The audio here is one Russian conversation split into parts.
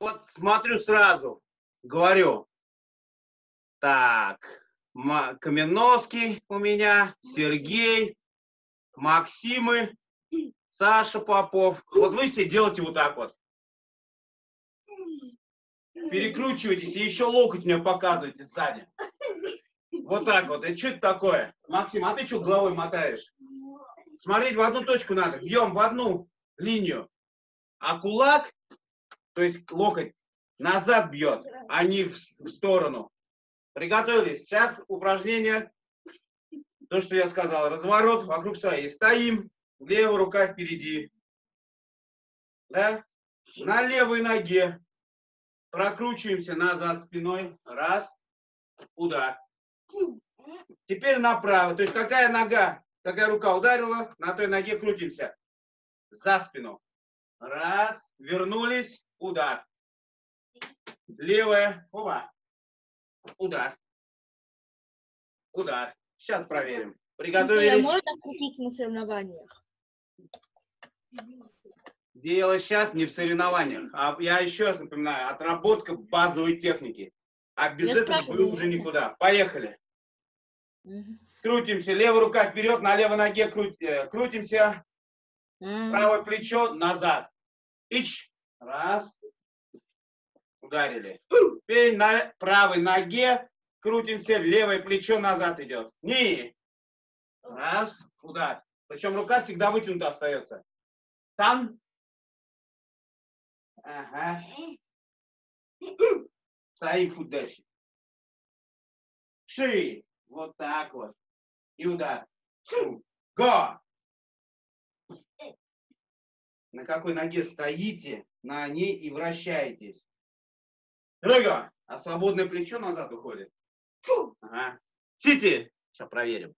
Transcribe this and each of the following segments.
Вот смотрю сразу, говорю, так, Каменновский у меня, Сергей, Максимы, Саша Попов. Вот вы все делаете вот так вот. Перекручивайтесь и еще локоть мне показывайте сзади. Вот так вот. И что это такое? Максим, а ты что головой мотаешь? Смотреть в одну точку надо. Бьем в одну линию. А кулак, то есть локоть, назад бьет, а не в, сторону. Приготовились. Сейчас упражнение, то, что я сказал. Разворот вокруг своей. Стоим. Левая рука впереди. Да? На левой ноге. Прокручиваемся назад спиной. Раз. Удар. Теперь направо. То есть какая нога, какая рука ударила, на той ноге крутимся. За спину. Раз. Вернулись. Удар. Левая. Оба. Удар. Удар. Сейчас проверим. Приготовились. А можно крутить на соревнованиях? Дело сейчас не в соревнованиях. А я еще раз напоминаю, отработка базовой техники. А без я этого вы уже никуда. Поехали. Угу. Крутимся. Левая рука вперед, на левой ноге э, крутимся. Угу. Правое плечо назад. Ич. Раз. Ударили. Теперь на правой ноге крутимся, левое плечо назад идет. Ни. Раз. Удар. Причем рука всегда вытянута остается. Там. Ага. Стоим чуть дальше. Ши. Вот так вот. И удар. Го. На какой ноге стоите, на ней и вращаетесь. Рыга. А свободное плечо назад уходит. Ага. Сити. Сейчас проверим.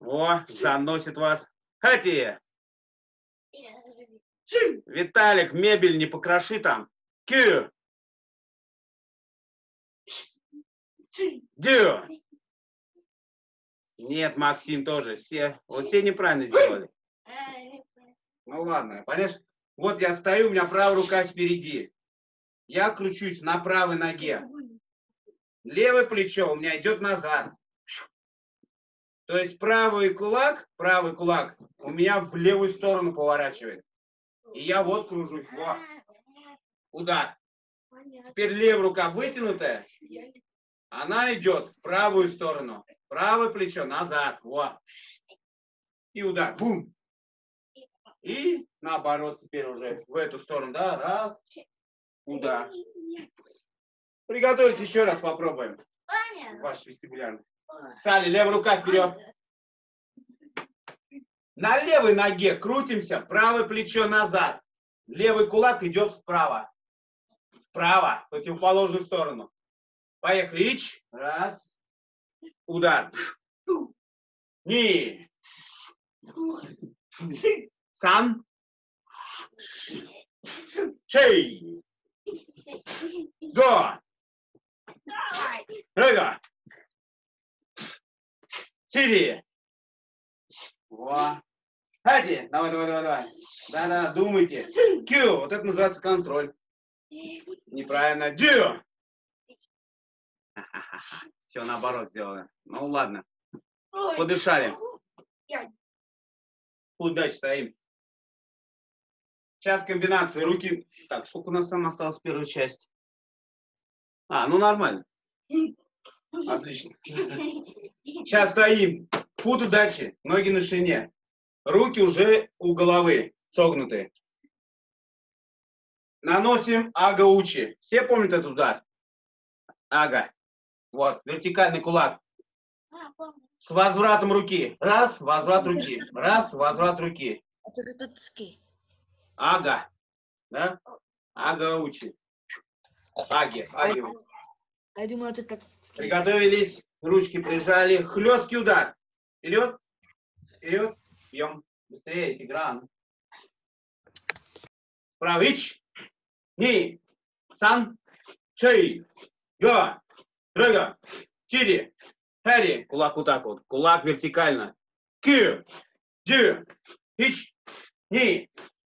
О, заносит вас. Хати. Виталик, мебель не покроши там. Кю. Дю. Нет, Максим тоже. Все, вот все неправильно сделали. Ну ладно, понимаешь? Вот я стою, у меня правая рука впереди. Я кручусь на правой ноге. Левое плечо у меня идет назад. То есть правый кулак, правый кулак у меня в левую сторону поворачивает. И я вот кружусь. Вот. Удар. Теперь левая рука вытянутая. Она идет в правую сторону. Правое плечо назад. Вот. И удар. Бум. И наоборот теперь уже в эту сторону. Да, раз. Удар. Приготовились еще раз попробуем. Ваш вестибулярный. Стали, левая рука вперед. На левой ноге крутимся, правое плечо назад. Левый кулак идет вправо. Вправо, в противоположную сторону. Поехали. Ич. Раз. Удар. Ни. Сан. Чей. Го. Рыга. Сири. Во. Хади. Давай, давай, давай, давай. Да-да, думайте. Кью. Вот это называется контроль. Неправильно. Дю. Все наоборот сделано. Ну ладно. Подышали. Удачи стоим. Сейчас комбинации руки. Так, сколько у нас там осталось первая часть? А, ну нормально. Отлично. Сейчас стоим. Фут удачи. Ноги на шине. Руки уже у головы согнутые. Наносим ага-учи. Все помнят этот удар? Ага. Вот, вертикальный кулак. С возвратом руки. Раз, возврат руки. Раз, возврат руки. Ага. Да? Ага, учи. Аги, аги. Я думаю, это как... Приготовились, ручки прижали. Хлесткий удар. Вперед, вперед. Бьем. Быстрее, Тигран. Правич. Ни. Сан. Чей. Га. Рыга. Чири. Хэри. Кулак вот так вот. Кулак вертикально. Кю. Дю. Ич. Ни.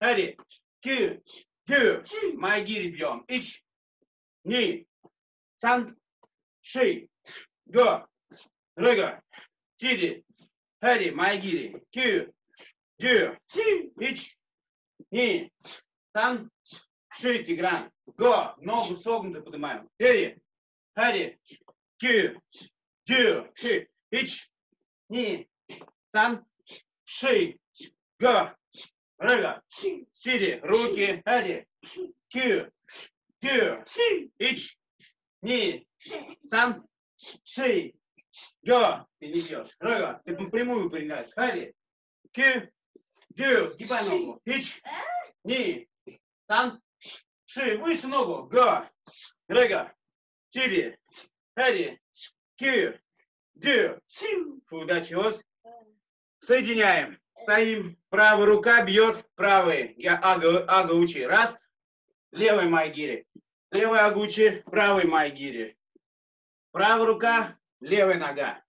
Хари. Кю. Дю. Майгири бьем. Ич. Ни. Сан. Ши. Го. Рыга. Тиди. Хари. Майгири. Кю. Дю. Ич. Ни. Сан. Ши. Тигран. Го. Ногу согнутую поднимаем. Хари. Хари. Кю. Дю. Ич. Ни. Сан. Ши. Го. Рыга. Сиди. Руки. Хари. Кю. Дю. Ич. Ни. Сан. Ши. Го. Ты не бьешь. Рыга. Ты прямую принимаешь. Хари. Кю. Дю. Сгибай ногу. Ич. Ни. Сан. Ши. Выше ногу. Го. Рыга. Сиди. Хари. Кю. Дю. Фу, да, чёс. Соединяем. Стоим. Правая рука бьет правой. Я ага, ага учи. Раз. Левой майгири. Левый агучи, правый майгири. Правая рука, левая нога.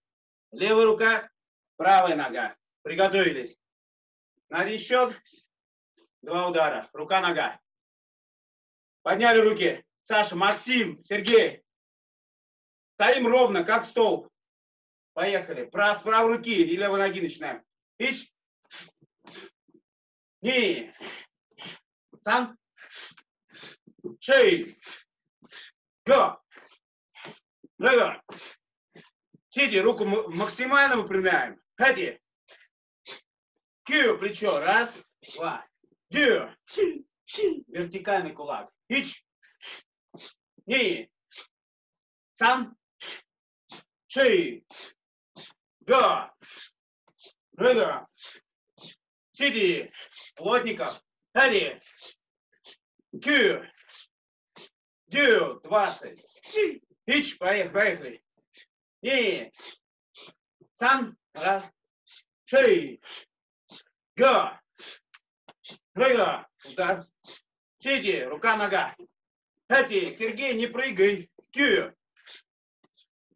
Левая рука, правая нога. Приготовились. На один счет. Два удара. Рука, нога. Подняли руки. Саша, Максим, Сергей. Стоим ровно, как столб. Поехали. Про, с руки и левой ноги начинаем. Ищ. 2, 3, 4, 5, 6, 7, руку максимально выпрямляем, ходи Q, плечо, раз, два, Q, вертикальный кулак, ич, ни, сам, чи, га, рыга, Сиди. Плотников. Ходи. Кью. Дю. Двадцать. Ич. Поехали, поехали. Ни. Сам. Раз. Шей. Го. Рыга. Удар. Сиди. Рука-нога. Эти, Сергей, не прыгай. Кью.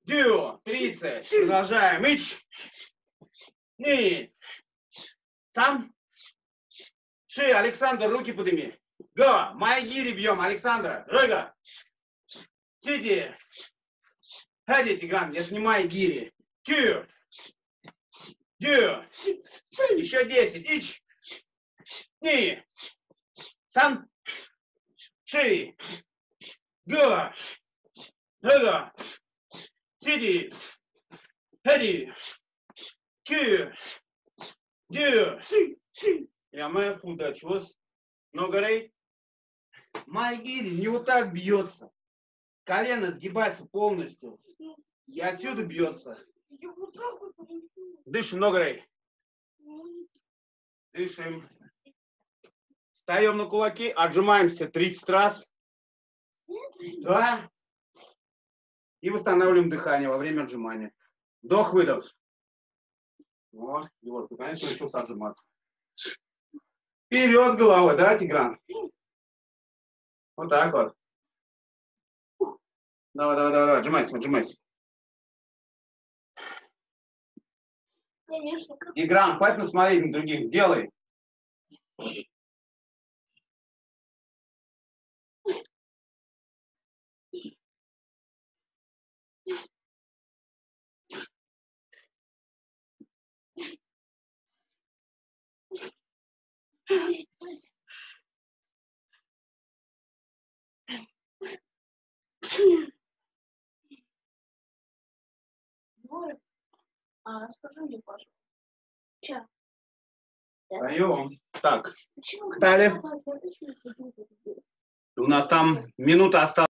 Дю. Тридцать. Продолжаем. Ич. Ни. Сам. Ши, Александр, руки подними. Го. Майгири бьем. Александра. Рыга. Сиди. Хади, Тигран, я снимаю гири. Кью. Дю. Еще десять. Ич. Ни. Сам. Ши. Го. Рыга. Сиди. Хади. Кью. Дю. Я моя фуда, чего? Много рей? Майгири не вот так бьется. Колено сгибается полностью. И отсюда бьется. Дышим, много рей. Дышим. Встаем на кулаки, отжимаемся 30 раз. Да. И восстанавливаем дыхание во время отжимания. Вдох-выдох. Вот, Егор, ты, конечно, начался отжиматься. Вперед головой, да, Тигран? Вот так вот. Давай, давай, давай, давай, отжимайся, отжимайся. Конечно, Тигран, хватит насмотреть на других, делай. Егор, а скажи мне, пожалуйста, ча, Встаем. Так, почему думаешь, у нас там минута осталась.